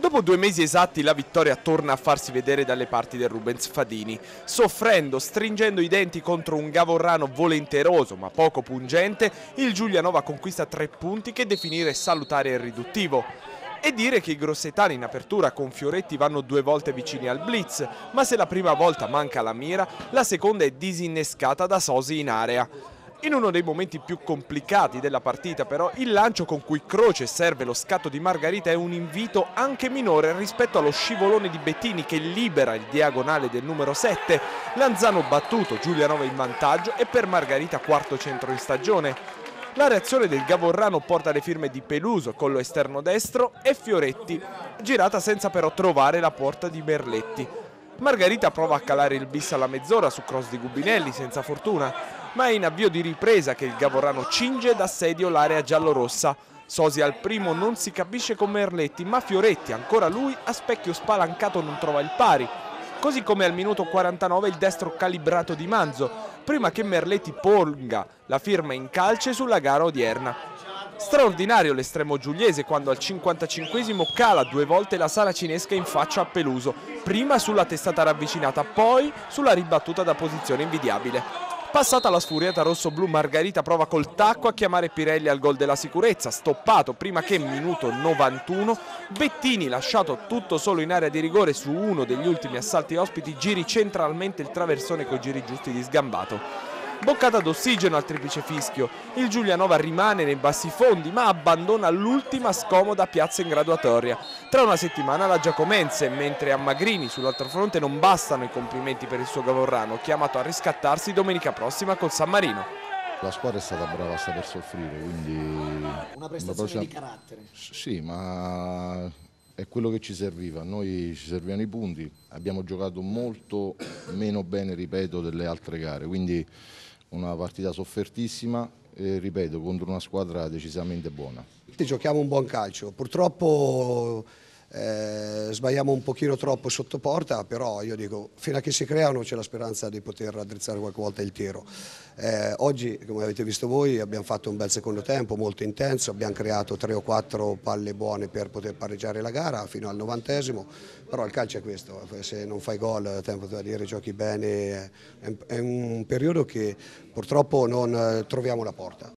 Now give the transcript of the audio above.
Dopo due mesi esatti la vittoria torna a farsi vedere dalle parti del Rubens Fadini, soffrendo, stringendo i denti contro un Gavorrano volenteroso ma poco pungente, il Giulianova conquista tre punti che definire salutare e riduttivo. E dire che i grossetani in apertura con Fioretti vanno due volte vicini al blitz, ma se la prima volta manca la mira, la seconda è disinnescata da Sosi in area. In uno dei momenti più complicati della partita però il lancio con cui Croce serve lo scatto di Margarita è un invito anche minore rispetto allo scivolone di Bettini che libera il diagonale del numero 7, Lanzano battuto, Giulianova in vantaggio e per Margarita quarto centro in stagione. La reazione del Gavorrano porta le firme di Peluso, collo esterno destro e Fioretti, girata senza però trovare la porta di Merletti. Margarita prova a calare il bis alla mezz'ora su cross di Gubinelli senza fortuna, ma è in avvio di ripresa che il Gavorrano cinge d'assedio l'area giallorossa. Sosi al primo non si capisce con Merletti, ma Fioretti, ancora lui, a specchio spalancato non trova il pari. Così come al minuto 49 il destro calibrato di Manzo, prima che Merletti ponga la firma in calce sulla gara odierna. Straordinario l'estremo giuliese quando al 55 cala due volte la sala cinesca in faccia a Peluso, prima sulla testata ravvicinata, poi sulla ribattuta da posizione invidiabile. Passata la sfuriata rosso-blu, Margarita prova col tacco a chiamare Pirelli al gol della sicurezza, stoppato prima che minuto 91 Bettini, lasciato tutto solo in area di rigore su uno degli ultimi assalti ospiti, giri centralmente il traversone coi giri giusti di sgambato. Boccata d'ossigeno al triplice fischio, il Giulianova rimane nei bassi fondi ma abbandona l'ultima scomoda piazza in graduatoria. Tra una settimana la Giacomense, mentre a Magrini sull'altro fronte non bastano i complimenti per il suo Gavorrano, chiamato a riscattarsi domenica prossima col San Marino. La squadra è stata brava a saper soffrire, quindi... Una prestazione di carattere. Sì, ma è quello che ci serviva, a noi ci servivano i punti, abbiamo giocato molto meno bene, ripeto, delle altre gare, quindi una partita soffertissima e ripeto contro una squadra decisamente buona. Giochiamo un buon calcio, purtroppo eh, sbagliamo un pochino troppo sotto porta, però io dico, fino a che si creano c'è la speranza di poter raddrizzare qualche volta il tiro. Eh, oggi, come avete visto voi, abbiamo fatto un bel secondo tempo, molto intenso, abbiamo creato tre o quattro palle buone per poter pareggiare la gara fino al novantesimo, però il calcio è questo, se non fai gol, tempo da dire giochi bene, è, un periodo che purtroppo non eh, troviamo la porta.